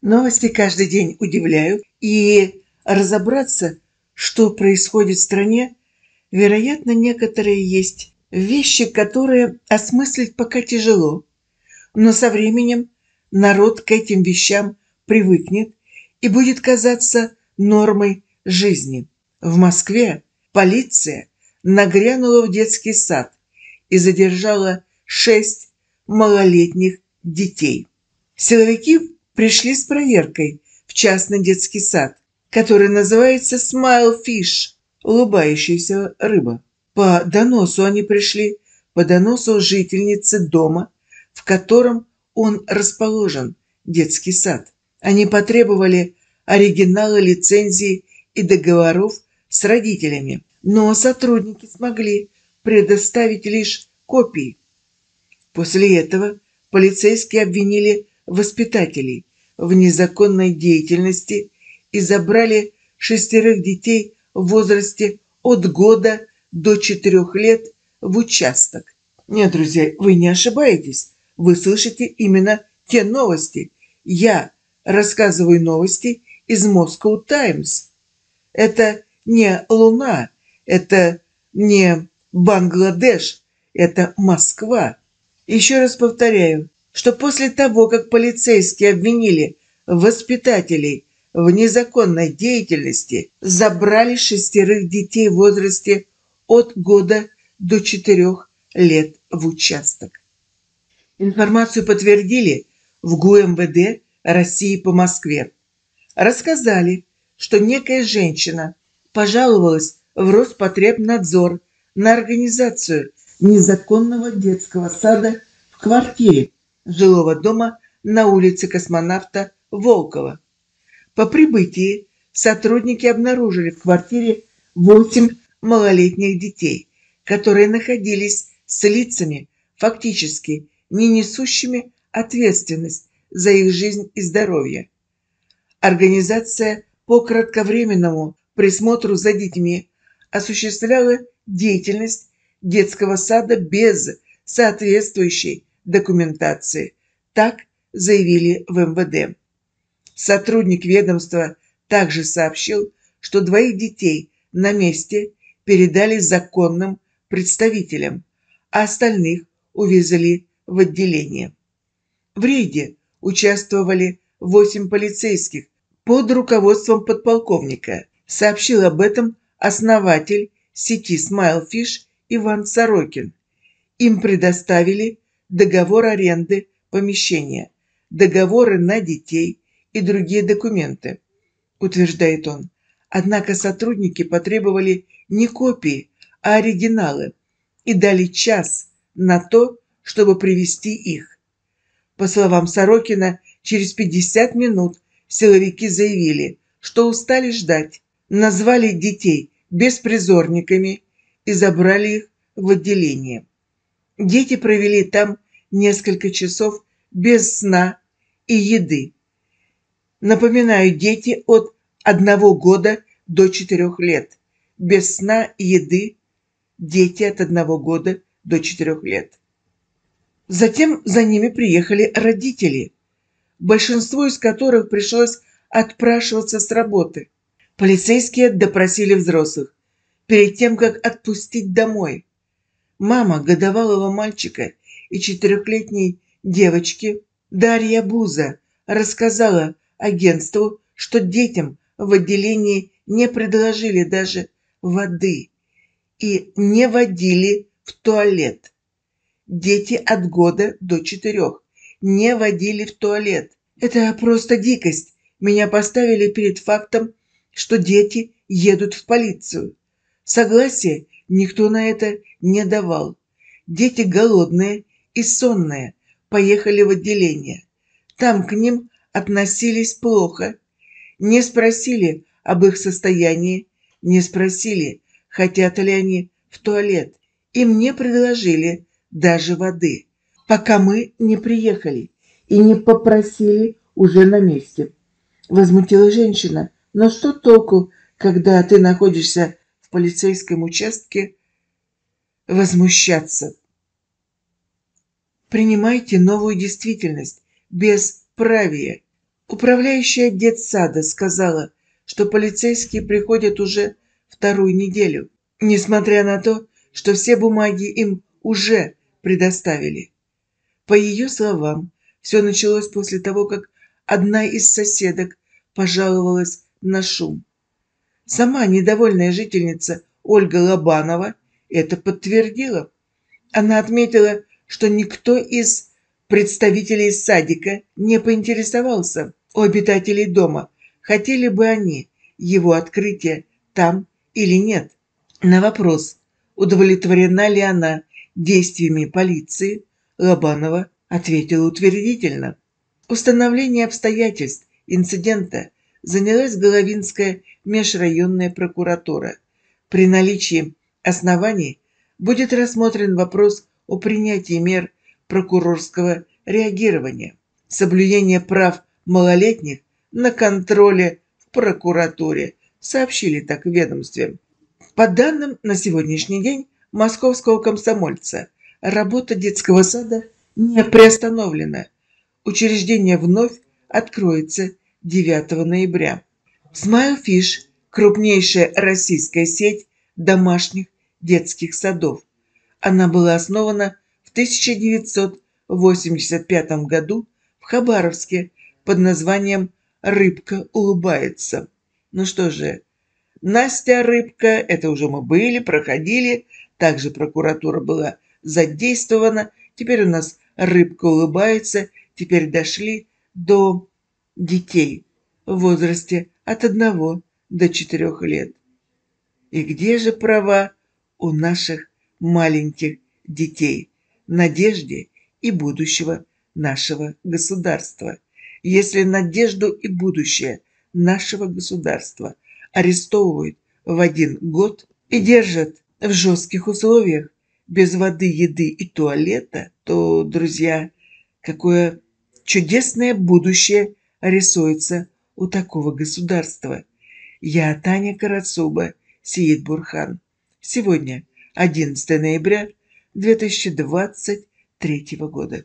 Новости каждый день удивляют, и разобраться, что происходит в стране, вероятно, некоторые есть вещи, которые осмыслить пока тяжело. Но со временем народ к этим вещам привыкнет и будет казаться нормой жизни. В Москве полиция нагрянула в детский сад и задержала шесть малолетних детей. Силовики пришли с проверкой в частный детский сад, который называется Smile Fish – улыбающаяся рыба. По доносу они пришли, по доносу жительницы дома, в котором он расположен, детский сад. Они потребовали оригиналы лицензии и договоров с родителями, но сотрудники смогли предоставить лишь копии. После этого полицейские обвинили воспитателей в незаконной деятельности и забрали шестерых детей в возрасте от года до четырех лет в участок. Нет, друзья, вы не ошибаетесь. Вы слышите именно те новости. Я рассказываю новости из Moscow Times. Это не Луна, это не Бангладеш, это Москва. Еще раз повторяю, что после того, как полицейские обвинили воспитателей в незаконной деятельности, забрали шестерых детей в возрасте от года до четырех лет в участок. Информацию подтвердили в ГУМВД России по Москве. Рассказали, что некая женщина пожаловалась в Роспотребнадзор на организацию незаконного детского сада в квартире жилого дома на улице космонавта Волкова. По прибытии сотрудники обнаружили в квартире восемь малолетних детей, которые находились с лицами, фактически не несущими ответственность за их жизнь и здоровье. Организация по кратковременному присмотру за детьми осуществляла деятельность детского сада без соответствующей документации. Так заявили в МВД. Сотрудник ведомства также сообщил, что двоих детей на месте передали законным представителям, а остальных увезли в отделение. В рейде участвовали восемь полицейских под руководством подполковника. Сообщил об этом основатель сети Smile Иван Сорокин. Им предоставили договор аренды помещения, договоры на детей и другие документы, утверждает он. Однако сотрудники потребовали не копии, а оригиналы и дали час на то, чтобы привести их. По словам Сорокина, через 50 минут силовики заявили, что устали ждать, назвали детей беспризорниками и забрали их в отделение. Дети провели там несколько часов без сна и еды. Напоминаю, дети от одного года до четырех лет. Без сна и еды дети от одного года до четырех лет. Затем за ними приехали родители, большинству из которых пришлось отпрашиваться с работы. Полицейские допросили взрослых перед тем, как отпустить домой. Мама годовалого мальчика и четырехлетней девочки Дарья Буза рассказала агентству, что детям в отделении не предложили даже воды и не водили в туалет. Дети от года до четырех не водили в туалет. Это просто дикость. Меня поставили перед фактом, что дети едут в полицию. Согласия никто на это не давал. Дети голодные и сонные поехали в отделение. Там к ним относились плохо. Не спросили об их состоянии, не спросили, хотят ли они в туалет. Им не предложили даже воды, пока мы не приехали и не попросили уже на месте. Возмутила женщина. Но что толку, когда ты находишься в полицейском участке, возмущаться? Принимайте новую действительность без правия. Управляющая детсада сказала, что полицейские приходят уже вторую неделю, несмотря на то, что все бумаги им уже предоставили. По ее словам, все началось после того, как одна из соседок пожаловалась на шум. Сама недовольная жительница Ольга Лобанова это подтвердила. Она отметила, что никто из представителей садика не поинтересовался у обитателей дома, хотели бы они его открытия там или нет. На вопрос, удовлетворена ли она действиями полиции, Лобанова ответила утвердительно. Установление обстоятельств инцидента занялась Головинская межрайонная прокуратура. При наличии оснований будет рассмотрен вопрос о принятии мер прокурорского реагирования, соблюдение прав малолетних на контроле в прокуратуре, сообщили так в ведомстве. По данным на сегодняшний день московского комсомольца, работа детского сада не приостановлена. Учреждение вновь откроется 9 ноября. Smile Fish – крупнейшая российская сеть домашних детских садов. Она была основана в 1985 году в Хабаровске под названием «Рыбка улыбается». Ну что же, Настя Рыбка, это уже мы были, проходили, также прокуратура была задействована, теперь у нас Рыбка улыбается, теперь дошли до детей в возрасте от одного до четырех лет. И где же права у наших маленьких детей, надежде и будущего нашего государства? Если надежду и будущее нашего государства арестовывают в один год и держат в жестких условиях, без воды, еды и туалета, то, друзья, какое чудесное будущее рисуется у такого государства. Я Таня Карацуба, Сиит Бурхан. Сегодня 11 ноября 2023 года.